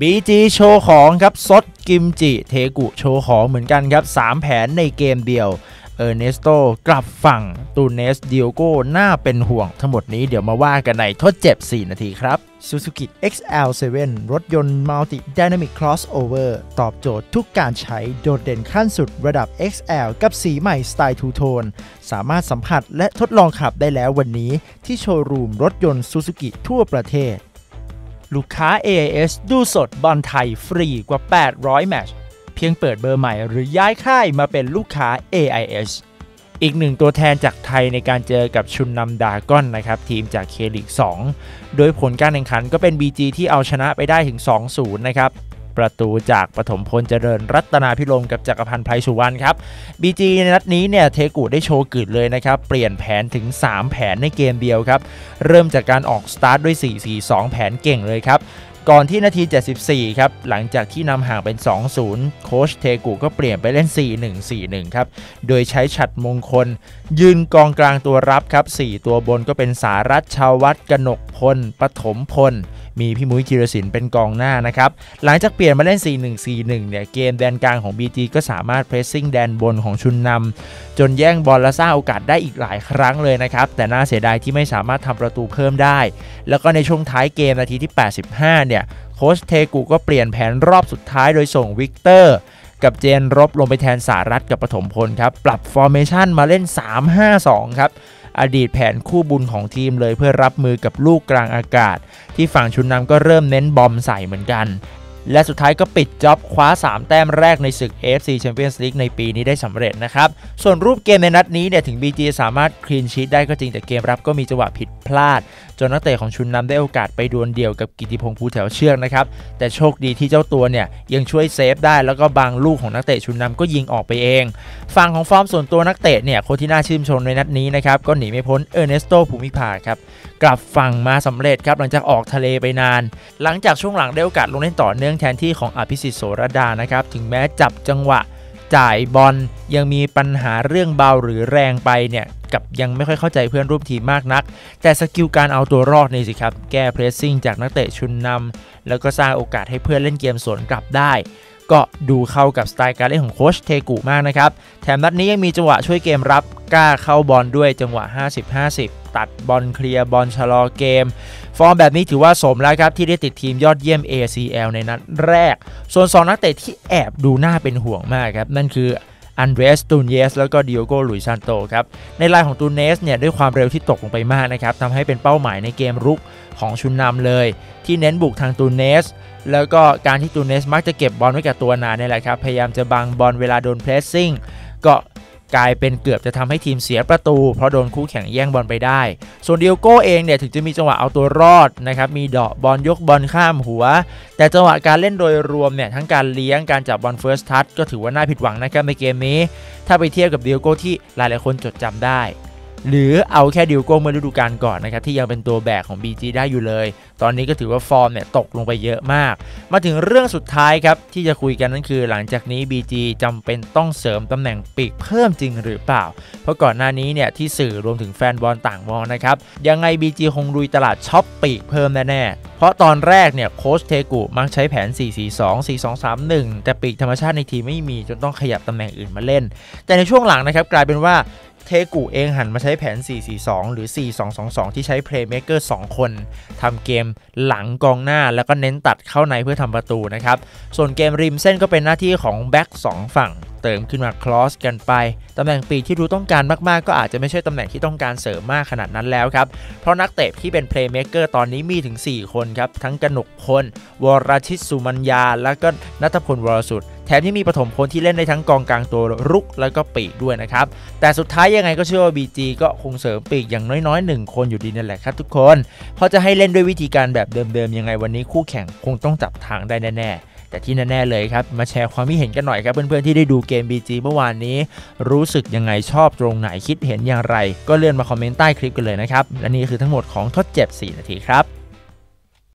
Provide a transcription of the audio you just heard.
BG โชว์ของครับซดกิมจิเทกุโชว์ของเหมือนกันครับ 3 แผนในเกมเดียวเออร์เนสโตกลับฝั่งตูเนสดิโอโกน่าเป็นห่วงทั้งหมดนี้เดี๋ยวมาว่ากันในทดเจ็บ 4 นาทีครับ Suzuki XL7 รถยนต์ Multi Dynamic Crossover ตอบโจทย์ทุกการใช้โดดเด่นขั้นสุดระดับ XL กับสีใหม่สไตล์ two-tone สามารถสัมผัสและทดลองขับได้แล้ววันนี้ ที่โชว์รูมรถยนต์ Suzuki ทั่วประเทศ ลูกค้า AIS ดูสดบอลไทยฟรีกว่า 800 แมตช์เพียงเปิดเบอร์ใหม่หรือย้ายค่ายมาเป็นลูกค้า AIS อีกหนึ่งตัวแทนจากไทยในการเจอกับชุนนำดากอนนะครับ ทีมจากเคลีก2 โดยผลการแข่งขันก็เป็น BG ที่เอาชนะไปได้ถึง 2-0 นะครับ ประตูจากปฐมพลเจริญรัตนาพิรมกับจักรพันธ์ไพรสุวรรณครับ BG ในนัดนี้เนี่ยเทกูได้โชว์กึดเลยนะครับ เปลี่ยนแผนถึง 3 แผนในเกมเดียวครับ เริ่มจากการออกสตาร์ทด้วย 4-4-2 แผนเก่งเลยครับก่อนที่นาที 74 ครับ หลังจากที่นำห่างเป็น 2-0 โค้ชเทกุก็เปลี่ยนไปเล่น 4-1-4-1 ครับ โดยใช้ฉัดมงคล ยืนกองกลางตัวรับครับ 4 ตัวบนก็เป็นสารัตชาววัดกนกพลปฐมพล มีพี่มุ้ยจิรศิลป์เป็นกองหน้านะครับ หลังจากเปลี่ยนมาเล่น 4-1-4-1 เนี่ย เกมแดนกลางของ BG ก็สามารถ pressing แดนบนของชุนนำจนแย่งบอลและสร้างโอกาสได้อีกหลายครั้งเลยนะครับ แต่น่าเสียดายที่ไม่สามารถทำประตูเพิ่มได้ แล้วก็ในช่วงท้ายเกมนาทีที่ 85 เนี่ยโค้ชเทกูก็เปลี่ยนแผนรอบสุดท้ายโดยส่งวิกเตอร์กับเจนรบลงไปแทนสารัตกับปฐมพลครับ ปรับ formation มาเล่น 3-5-2 ครับ อดีตแผนคู่บุญของทีมเลยเพื่อรับมือกับลูกกลางอากาศ ที่ฝั่งชุนนำก็เริ่มเน้น bomb ใส่เหมือนกัน และสุดท้ายก็ปิด job คว้า 3 แต้มแรกในศึก AFC Champions League ในปีนี้ได้สำเร็จนะครับ ส่วนรูปเกมในนัดนี้เนี่ยถึง BG สามารถ clean sheet ได้ก็จริงแต่เกมรับก็มีจังหวะผิดพลาด จนนักเตะของชุนนำได้โอกาสไปดวลเดี่ยวกับกิติพงษ์ภูแถวเชือกนะครับ แต่โชคดีที่เจ้าตัวเนี่ยยังช่วยเซฟได้แล้วก็บางลูกของนักเตะชุนนำก็ยิงออกไปเอง ฝั่งของฟอร์มส่วนตัวนักเตะเนี่ยคนที่น่าชื่นชมในนัดนี้นะครับก็หนีไม่พ้นเออร์เนสโตภูมิภาครับกลับฝั่งมาสำเร็จครับหลังจากออกทะเลไปนาน หลังจากช่วงหลังได้โอกาสลงเล่นต่อเนื่องแทนที่ของอภิสิทธิ์โสรดานะครับ ถึงแม้จับจังหวะจ่ายบอลยังมีปัญหาเรื่องเบาหรือแรงไปเนี่ยกับยังไม่ค่อยเข้าใจเพื่อนร่วมทีมมากนัก แต่ skill การเอาตัวรอดนี่สิครับ แก้ pressing จากนักเตะชุนนำแล้วก็สร้างโอกาสให้เพื่อนเล่นเกมสวนกลับได้ ก็ดูเข้ากับสไตล์การเล่นของโค้ชเทกุมากนะครับ แถมนัดนี้ยังมีจังหวะช่วยเกมรับกล้าเข้าบอลด้วยจังหวะ 50-50 ตัดบอลเคลียร์บอลชะลอเกม ฟอร์มแบบนี้ถือว่าสมแล้วครับ ที่ได้ติดทีมยอดเยี่ยม ACL ในนัดแรก ส่วน 2 นักเตะที่แอบดูน่าเป็นห่วงมากครับ นั่นคือ อันเดรสตูนเยสแล้วก็ดิโอโกลุยซานโตครับในรายของตูนเนสเนี่ยด้วยความเร็วที่ตกลงไปมากนะครับทำให้เป็นเป้าหมายในเกมรุกของชุนนำเลย ที่เน้นบุกทางตูนเนส แล้วก็การที่ตูนเนสมักจะเก็บบอลไว้กับตัวนานนี่แหละครับพยายามจะบังบอลเวลาโดน pressing ก็ กลายเป็นเกือบจะทำให้ทีมเสียประตู เพราะโดนคู่แข่งแย่งบอลไปได้ ส่วนเดียโก้เองเนี่ยถึงจะมีจังหวะเอาตัวรอดนะครับมีเดาะบอลยกบอลข้ามหัว แต่จังหวะการเล่นโดยรวมเนี่ยทั้งการเลี้ยงการจับบอล first touch ก็ถือว่าน่าผิดหวังนะครับในเกมนี้ ถ้าไปเทียบกับเดียโก้ที่หลายๆคนจดจำได้ หรือเอาแค่เดียโก้เมื่อฤดูกาลก่อนนะครับที่ยังเป็นตัวแบกของ BG ได้อยู่เลย ตอนนี้ก็ถือว่าฟอร์มเนี่ยตกลงไปเยอะมาก มาถึงเรื่องสุดท้ายครับที่จะคุยกันนั่นคือ หลังจากนี้ BG จำเป็นต้องเสริมตำแหน่งปีกเพิ่มจริงหรือเปล่า เพราะก่อนหน้านี้เนี่ยที่สื่อรวมถึงแฟนบอลต่างมองนะครับยังไง BG คงลุยตลาดช็อปปีกเพิ่มแน่ๆเพราะตอนแรกเนี่ยโค้ชเทกุมักใช้แผน 4-4-2 4-2-3-1 แต่ปีกธรรมชาติในทีมไม่มีจนต้องขยับตำแหน่งอื่นมาเล่น แต่ในช่วงหลังนะครับกลายเป็นว่า เทกูเองหันมาใช้แผน 4-4-2 หรือ 4-2-2-2 ที่ใช้ playmaker 2คนทำเกมหลังกองหน้าแล้วก็เน้นตัดเข้าในเพื่อทำประตูนะครับ ส่วนเกมริมเส้นก็เป็นหน้าที่ของแบ็ก2ฝั่งเติมขึ้นมา cross กันไป ตำแหน่งปีกที่ดูต้องการมาก ๆ ก็อาจจะไม่ใช่ตำแหน่งที่ต้องการเสริมมากขนาดนั้นแล้วครับ เพราะนักเตะที่เป็นเพลย์เม k เกอร์ตอนนี้มีถึง 4 คนครับ ทั้งกนกพลวรชิตสุมัญญา แล้วก็นัทพลวรสุด แถมยังมีปฐมพลที่เล่นได้ทั้งกองกลางตัวรุกแล้วก็ปีกด้วยนะครับ แต่สุดท้ายยังไงก็เชื่อว่า BG ก็คงเสริมปีกอย่างน้อยๆ 1 คนอยู่ดีนั่นแหละครับทุกคน เพราะจะให้เล่นด้วยวิธีการแบบเดิมๆ ยังไงวันนี้คู่แข่งคงต้องจับทางได้แน่ๆแต่ที่แน่ๆเลยครับ มาแชร์ความคิดเห็นกันหน่อยครับ เพื่อนๆที่ได้ดูเกม BG เมื่อวานนี้ รู้สึกยังไงชอบตรงไหนคิดเห็นอย่างไร ก็เลื่อนมาคอมเมนต์ใต้คลิปกันเลยนะครับ และนี่คือทั้งหมดของทดเจ็บ 4 นาทีครับ